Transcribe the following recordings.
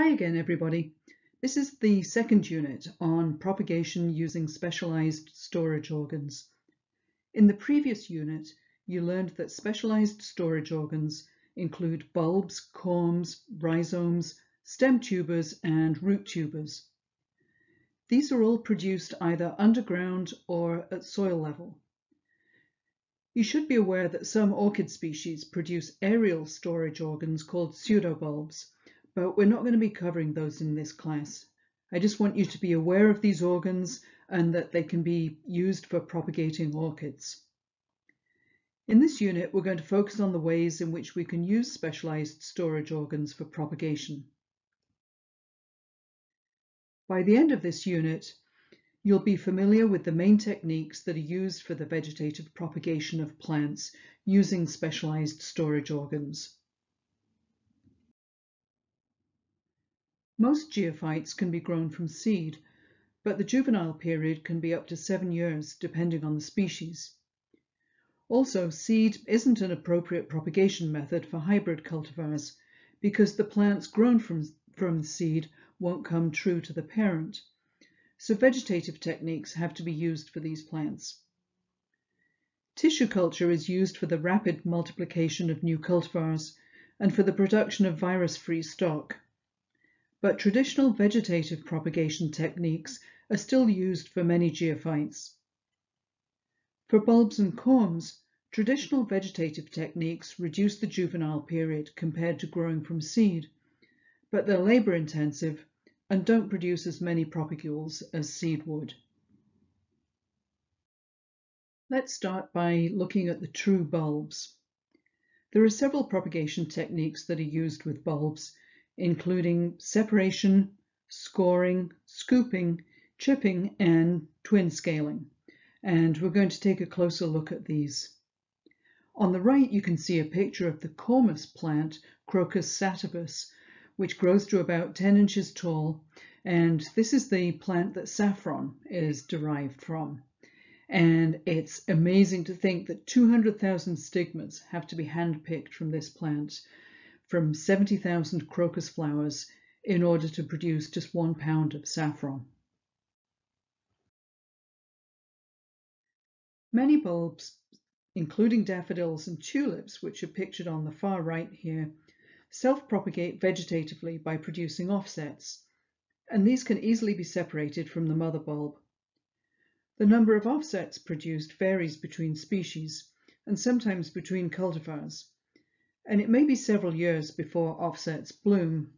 Hi again, everybody. This is the second unit on propagation using specialized storage organs. In the previous unit, you learned that specialized storage organs include bulbs, corms, rhizomes, stem tubers, and root tubers. These are all produced either underground or at soil level. You should be aware that some orchid species produce aerial storage organs called pseudobulbs, but we're not going to be covering those in this class. I just want you to be aware of these organs and that they can be used for propagating orchids. In this unit, we're going to focus on the ways in which we can use specialized storage organs for propagation. By the end of this unit, you'll be familiar with the main techniques that are used for the vegetative propagation of plants using specialized storage organs. Most geophytes can be grown from seed, but the juvenile period can be up to seven years depending on the species. Also, seed isn't an appropriate propagation method for hybrid cultivars because the plants grown from, from seed won't come true to the parent. So vegetative techniques have to be used for these plants. Tissue culture is used for the rapid multiplication of new cultivars and for the production of virus-free stock but traditional vegetative propagation techniques are still used for many geophytes. For bulbs and corms, traditional vegetative techniques reduce the juvenile period compared to growing from seed, but they're labour intensive and don't produce as many propagules as seed would. Let's start by looking at the true bulbs. There are several propagation techniques that are used with bulbs, including separation, scoring, scooping, chipping, and twin scaling. And we're going to take a closer look at these. On the right, you can see a picture of the cormous plant, Crocus sativus, which grows to about 10 inches tall. And this is the plant that saffron is derived from. And it's amazing to think that 200,000 stigmas have to be handpicked from this plant from 70,000 crocus flowers in order to produce just one pound of saffron. Many bulbs, including daffodils and tulips, which are pictured on the far right here, self-propagate vegetatively by producing offsets, and these can easily be separated from the mother bulb. The number of offsets produced varies between species and sometimes between cultivars, and it may be several years before offsets bloom.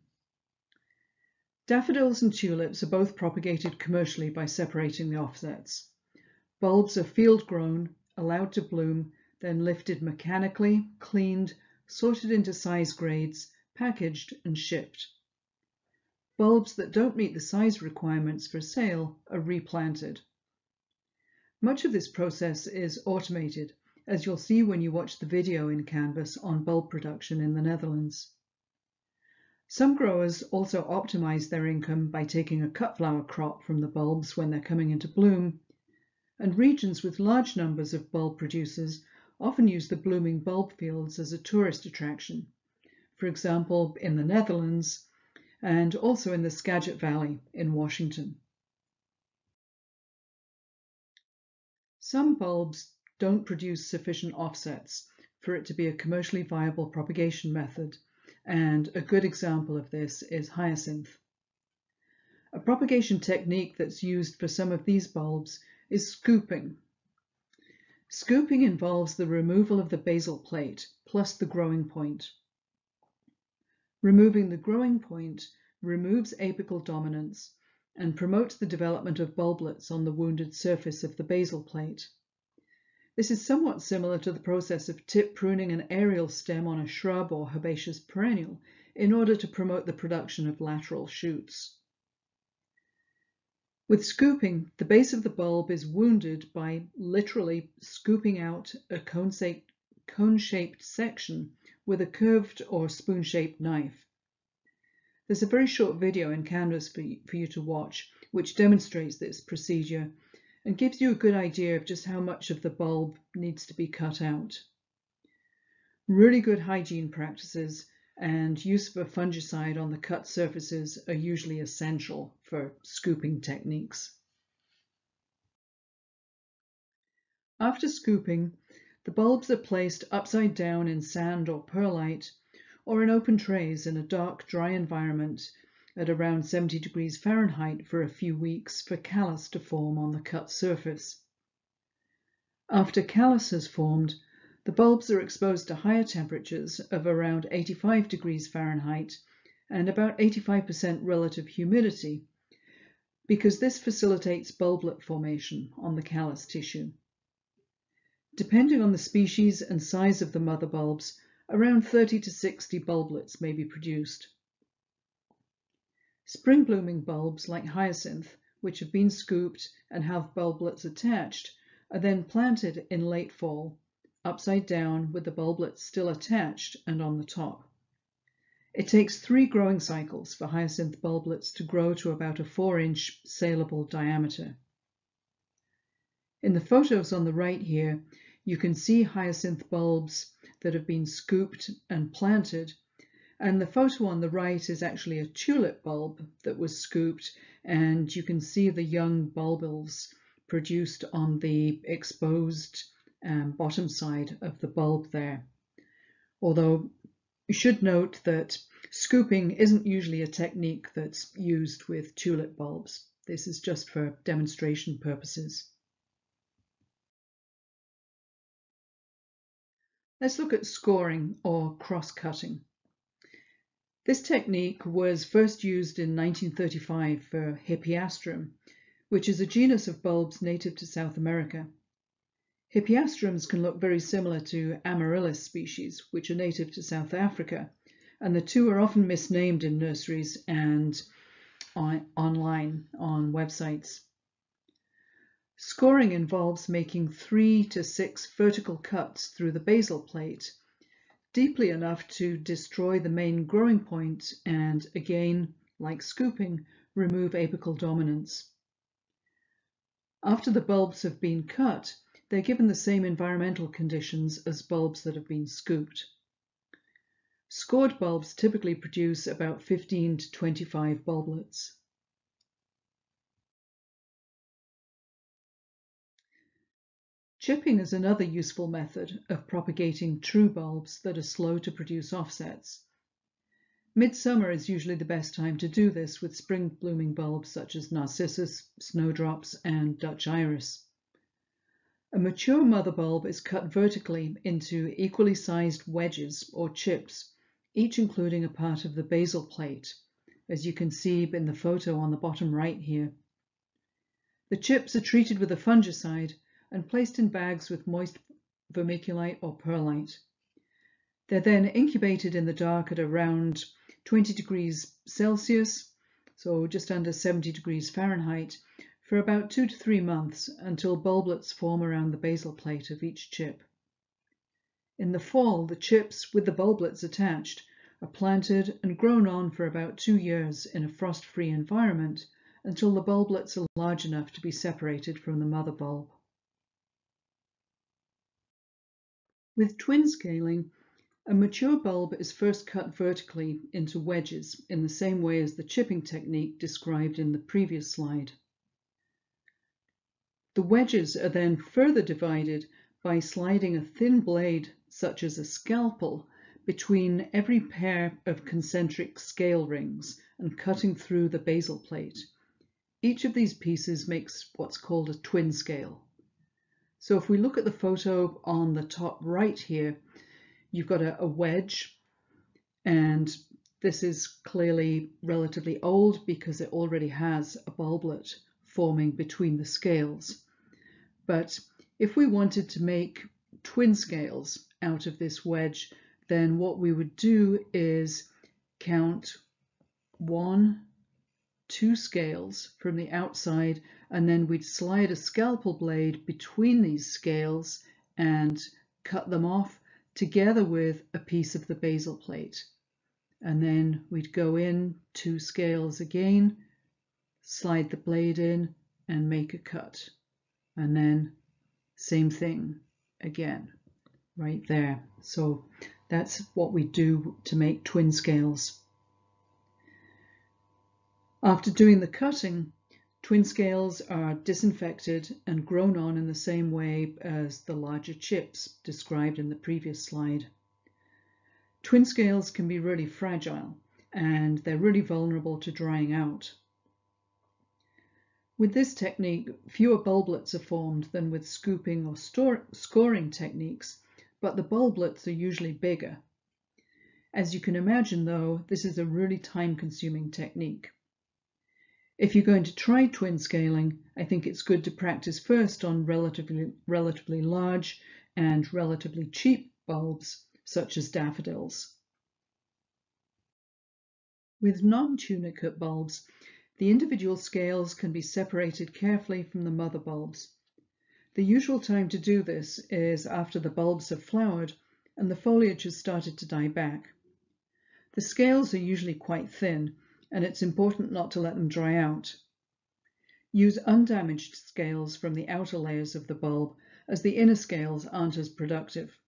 Daffodils and tulips are both propagated commercially by separating the offsets. Bulbs are field grown, allowed to bloom, then lifted mechanically, cleaned, sorted into size grades, packaged and shipped. Bulbs that don't meet the size requirements for sale are replanted. Much of this process is automated as you'll see when you watch the video in Canvas on bulb production in the Netherlands. Some growers also optimize their income by taking a cut flower crop from the bulbs when they're coming into bloom, and regions with large numbers of bulb producers often use the blooming bulb fields as a tourist attraction, for example in the Netherlands and also in the Skagit Valley in Washington. Some bulbs don't produce sufficient offsets for it to be a commercially viable propagation method, and a good example of this is hyacinth. A propagation technique that's used for some of these bulbs is scooping. Scooping involves the removal of the basal plate plus the growing point. Removing the growing point removes apical dominance and promotes the development of bulblets on the wounded surface of the basal plate. This is somewhat similar to the process of tip pruning an aerial stem on a shrub or herbaceous perennial in order to promote the production of lateral shoots. With scooping, the base of the bulb is wounded by literally scooping out a cone-shaped section with a curved or spoon-shaped knife. There's a very short video in Canvas for you to watch which demonstrates this procedure and gives you a good idea of just how much of the bulb needs to be cut out. Really good hygiene practices and use of a fungicide on the cut surfaces are usually essential for scooping techniques. After scooping, the bulbs are placed upside down in sand or perlite or in open trays in a dark, dry environment at around 70 degrees Fahrenheit for a few weeks for callus to form on the cut surface. After callus has formed, the bulbs are exposed to higher temperatures of around 85 degrees Fahrenheit and about 85% relative humidity because this facilitates bulblet formation on the callus tissue. Depending on the species and size of the mother bulbs, around 30 to 60 bulblets may be produced. Spring blooming bulbs like hyacinth, which have been scooped and have bulblets attached, are then planted in late fall upside down with the bulblets still attached and on the top. It takes three growing cycles for hyacinth bulblets to grow to about a 4-inch saleable diameter. In the photos on the right here, you can see hyacinth bulbs that have been scooped and planted, and the photo on the right is actually a tulip bulb that was scooped, and you can see the young bulbils produced on the exposed um, bottom side of the bulb there. Although you should note that scooping isn't usually a technique that's used with tulip bulbs. This is just for demonstration purposes. Let's look at scoring or cross-cutting. This technique was first used in 1935 for Hippeastrum, which is a genus of bulbs native to South America. Hippeastrums can look very similar to Amaryllis species, which are native to South Africa, and the two are often misnamed in nurseries and on, online on websites. Scoring involves making three to six vertical cuts through the basal plate, deeply enough to destroy the main growing point and, again, like scooping, remove apical dominance. After the bulbs have been cut, they're given the same environmental conditions as bulbs that have been scooped. Scored bulbs typically produce about 15 to 25 bulblets. Chipping is another useful method of propagating true bulbs that are slow to produce offsets. Midsummer is usually the best time to do this with spring blooming bulbs such as narcissus, snowdrops, and Dutch iris. A mature mother bulb is cut vertically into equally sized wedges or chips, each including a part of the basal plate, as you can see in the photo on the bottom right here. The chips are treated with a fungicide and placed in bags with moist vermiculite or perlite. They're then incubated in the dark at around 20 degrees Celsius, so just under 70 degrees Fahrenheit, for about two to three months until bulblets form around the basal plate of each chip. In the fall, the chips with the bulblets attached are planted and grown on for about two years in a frost-free environment until the bulblets are large enough to be separated from the mother bulb. With twin scaling, a mature bulb is first cut vertically into wedges in the same way as the chipping technique described in the previous slide. The wedges are then further divided by sliding a thin blade, such as a scalpel, between every pair of concentric scale rings and cutting through the basal plate. Each of these pieces makes what's called a twin scale. So if we look at the photo on the top right here, you've got a, a wedge and this is clearly relatively old because it already has a bulblet forming between the scales. But if we wanted to make twin scales out of this wedge, then what we would do is count one, two scales from the outside, and then we'd slide a scalpel blade between these scales and cut them off together with a piece of the basal plate. And then we'd go in two scales again, slide the blade in and make a cut. And then same thing again, right there. So That's what we do to make twin scales. After doing the cutting, twin scales are disinfected and grown on in the same way as the larger chips described in the previous slide. Twin scales can be really fragile and they're really vulnerable to drying out. With this technique, fewer bulblets are formed than with scooping or store, scoring techniques, but the bulblets are usually bigger. As you can imagine though, this is a really time-consuming technique. If you're going to try twin scaling, I think it's good to practice first on relatively, relatively large and relatively cheap bulbs, such as daffodils. With non-tunicate bulbs, the individual scales can be separated carefully from the mother bulbs. The usual time to do this is after the bulbs have flowered and the foliage has started to die back. The scales are usually quite thin, and it's important not to let them dry out. Use undamaged scales from the outer layers of the bulb as the inner scales aren't as productive.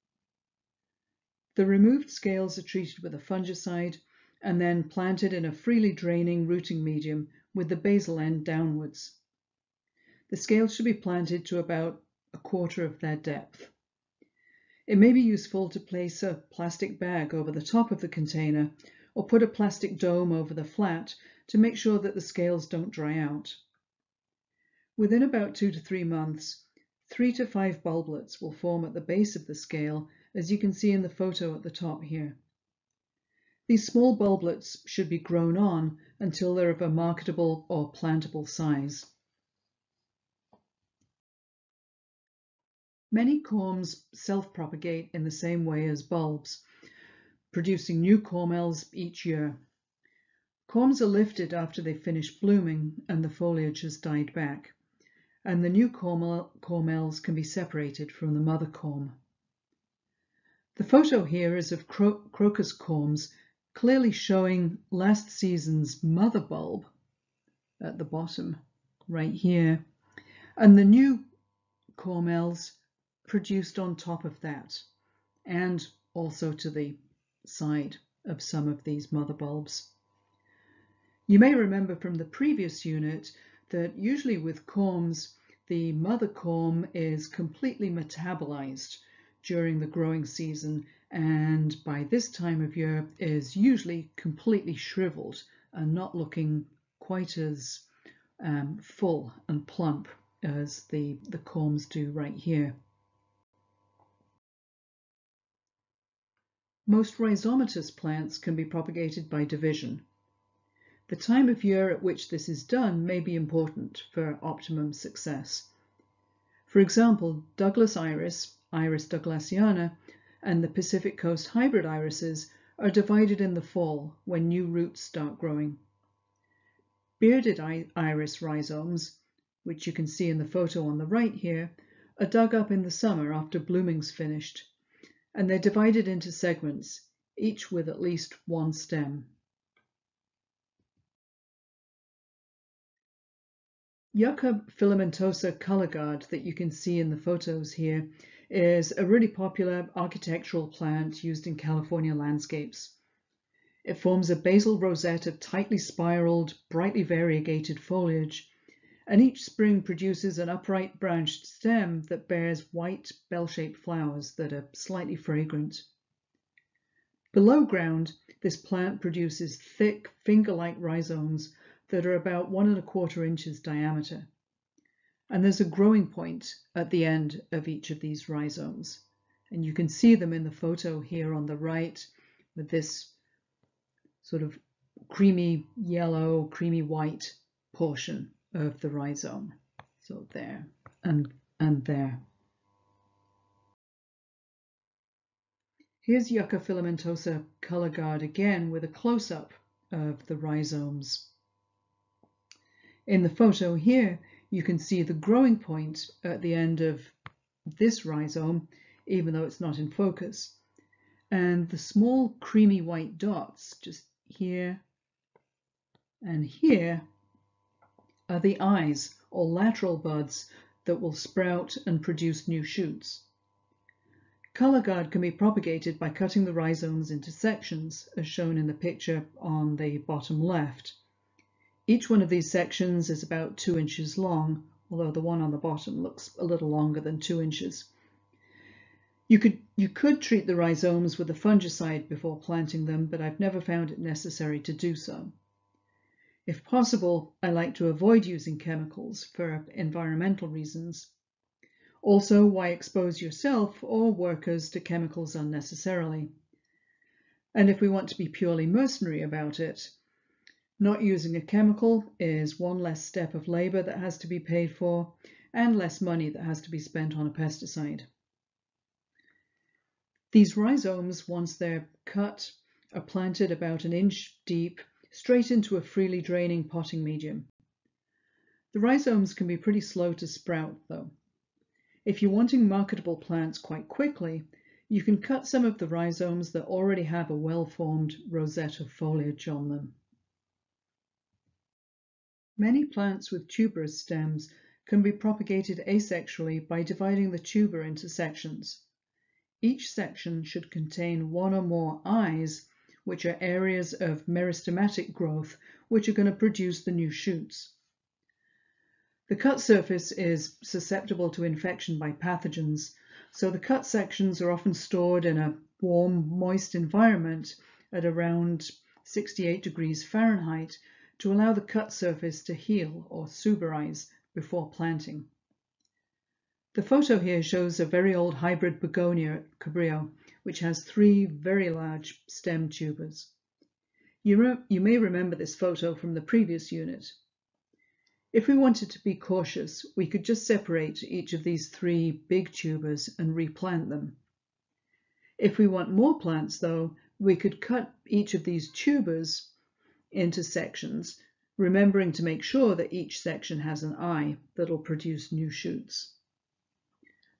The removed scales are treated with a fungicide and then planted in a freely draining rooting medium with the basal end downwards. The scales should be planted to about a quarter of their depth. It may be useful to place a plastic bag over the top of the container or put a plastic dome over the flat to make sure that the scales don't dry out. Within about two to three months, three to five bulblets will form at the base of the scale, as you can see in the photo at the top here. These small bulblets should be grown on until they're of a marketable or plantable size. Many corms self-propagate in the same way as bulbs, producing new cormels each year. Corms are lifted after they finish blooming and the foliage has died back, and the new cormel, cormels can be separated from the mother corm. The photo here is of cro crocus corms clearly showing last season's mother bulb at the bottom right here, and the new cormels produced on top of that, and also to the side of some of these mother bulbs. You may remember from the previous unit that usually with corms, the mother corm is completely metabolized during the growing season and by this time of year is usually completely shriveled and not looking quite as um, full and plump as the, the corms do right here. Most rhizomatous plants can be propagated by division. The time of year at which this is done may be important for optimum success. For example, Douglas iris, Iris douglasiana, and the Pacific Coast hybrid irises are divided in the fall when new roots start growing. Bearded iris rhizomes, which you can see in the photo on the right here, are dug up in the summer after blooming's finished and they're divided into segments, each with at least one stem. Yucca filamentosa color guard that you can see in the photos here is a really popular architectural plant used in California landscapes. It forms a basal rosette of tightly spiraled, brightly variegated foliage and each spring produces an upright branched stem that bears white bell-shaped flowers that are slightly fragrant. Below ground, this plant produces thick finger-like rhizomes that are about one and a quarter inches diameter. And there's a growing point at the end of each of these rhizomes. And you can see them in the photo here on the right with this sort of creamy yellow, creamy white portion of the rhizome. So there and, and there. Here's Yucca filamentosa color guard again with a close-up of the rhizomes. In the photo here, you can see the growing point at the end of this rhizome, even though it's not in focus. And the small creamy white dots just here and here are the eyes or lateral buds that will sprout and produce new shoots. Color guard can be propagated by cutting the rhizomes into sections, as shown in the picture on the bottom left. Each one of these sections is about two inches long, although the one on the bottom looks a little longer than two inches. You could, you could treat the rhizomes with a fungicide before planting them, but I've never found it necessary to do so. If possible, I like to avoid using chemicals for environmental reasons. Also, why expose yourself or workers to chemicals unnecessarily? And if we want to be purely mercenary about it, not using a chemical is one less step of labour that has to be paid for and less money that has to be spent on a pesticide. These rhizomes, once they're cut, are planted about an inch deep straight into a freely draining potting medium. The rhizomes can be pretty slow to sprout though. If you're wanting marketable plants quite quickly, you can cut some of the rhizomes that already have a well-formed rosette of foliage on them. Many plants with tuberous stems can be propagated asexually by dividing the tuber into sections. Each section should contain one or more eyes, which are areas of meristematic growth, which are going to produce the new shoots. The cut surface is susceptible to infection by pathogens, so the cut sections are often stored in a warm, moist environment at around 68 degrees Fahrenheit to allow the cut surface to heal or suberize before planting. The photo here shows a very old hybrid begonia at Cabrillo, which has three very large stem tubers. You, you may remember this photo from the previous unit. If we wanted to be cautious, we could just separate each of these three big tubers and replant them. If we want more plants though, we could cut each of these tubers into sections, remembering to make sure that each section has an eye that'll produce new shoots.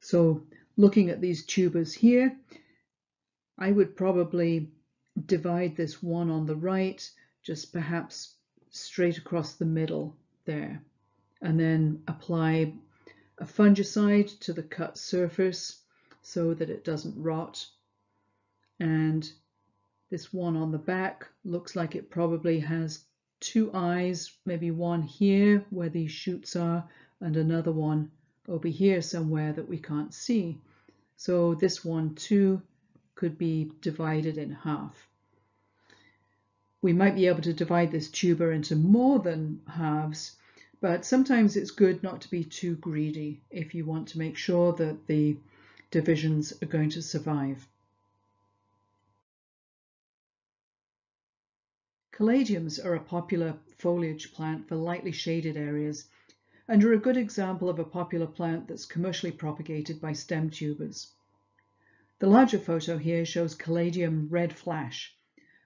So looking at these tubers here, I would probably divide this one on the right, just perhaps straight across the middle there and then apply a fungicide to the cut surface so that it doesn't rot. And this one on the back looks like it probably has two eyes maybe one here where these shoots are and another one over here somewhere that we can't see. So this one too could be divided in half we might be able to divide this tuber into more than halves, but sometimes it's good not to be too greedy if you want to make sure that the divisions are going to survive. Caladiums are a popular foliage plant for lightly shaded areas and are a good example of a popular plant that's commercially propagated by stem tubers. The larger photo here shows Caladium red flash,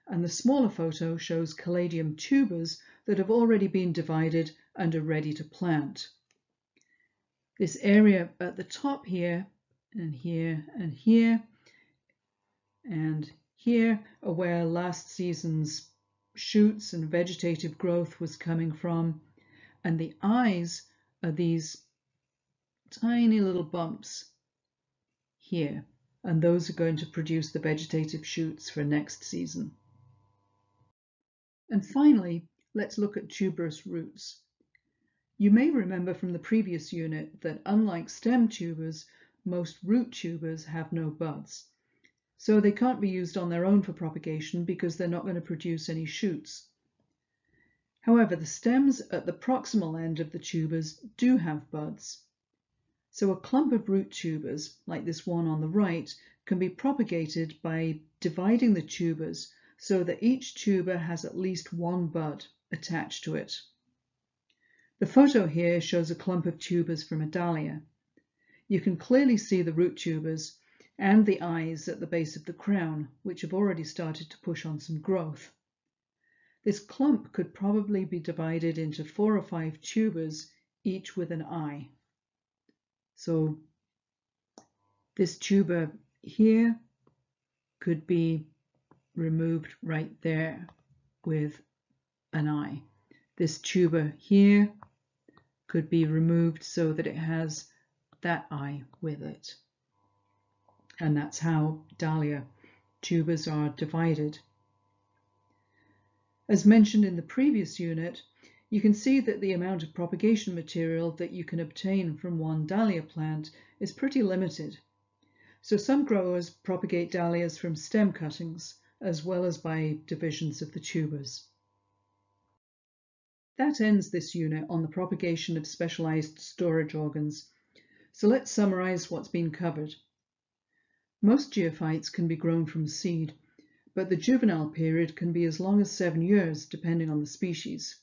and the smaller photo shows caladium tubers that have already been divided and are ready to plant. This area at the top here and here and here and here are where last season's shoots and vegetative growth was coming from and the eyes are these tiny little bumps here and those are going to produce the vegetative shoots for next season. And finally, let's look at tuberous roots. You may remember from the previous unit that unlike stem tubers, most root tubers have no buds. So they can't be used on their own for propagation because they're not going to produce any shoots. However, the stems at the proximal end of the tubers do have buds. So a clump of root tubers, like this one on the right, can be propagated by dividing the tubers so that each tuber has at least one bud attached to it. The photo here shows a clump of tubers from a dahlia. You can clearly see the root tubers and the eyes at the base of the crown, which have already started to push on some growth. This clump could probably be divided into four or five tubers, each with an eye. So this tuber here could be removed right there with an eye. This tuber here could be removed so that it has that eye with it. and that's how dahlia tubers are divided. As mentioned in the previous unit, you can see that the amount of propagation material that you can obtain from one dahlia plant is pretty limited. So some growers propagate dahlias from stem cuttings, as well as by divisions of the tubers. That ends this unit on the propagation of specialized storage organs. So let's summarize what's been covered. Most geophytes can be grown from seed, but the juvenile period can be as long as seven years, depending on the species.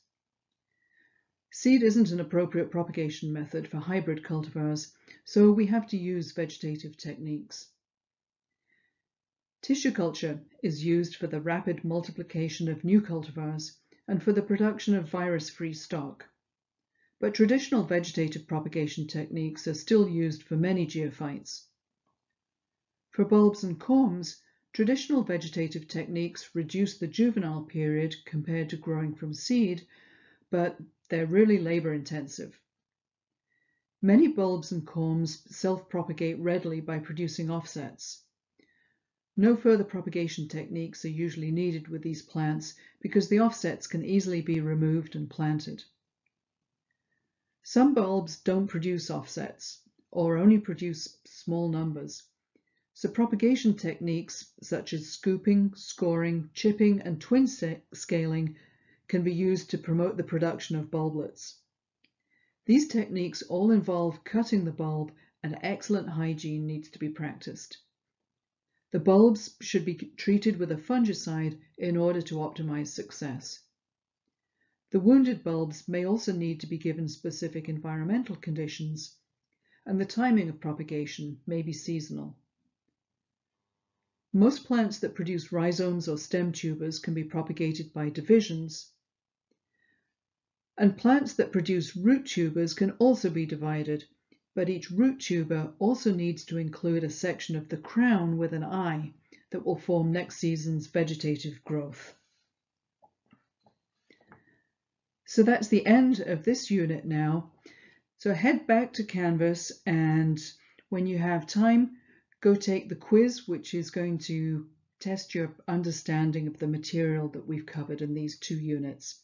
Seed isn't an appropriate propagation method for hybrid cultivars, so we have to use vegetative techniques. Tissue culture is used for the rapid multiplication of new cultivars and for the production of virus-free stock. But traditional vegetative propagation techniques are still used for many geophytes. For bulbs and corms, traditional vegetative techniques reduce the juvenile period compared to growing from seed, but they're really labor intensive. Many bulbs and corms self-propagate readily by producing offsets. No further propagation techniques are usually needed with these plants because the offsets can easily be removed and planted. Some bulbs don't produce offsets or only produce small numbers. So propagation techniques such as scooping, scoring, chipping and twin scaling can be used to promote the production of bulblets. These techniques all involve cutting the bulb and excellent hygiene needs to be practiced. The bulbs should be treated with a fungicide in order to optimize success. The wounded bulbs may also need to be given specific environmental conditions, and the timing of propagation may be seasonal. Most plants that produce rhizomes or stem tubers can be propagated by divisions, and plants that produce root tubers can also be divided, but each root tuber also needs to include a section of the crown with an eye that will form next season's vegetative growth. So that's the end of this unit now. So head back to Canvas and when you have time, go take the quiz, which is going to test your understanding of the material that we've covered in these two units.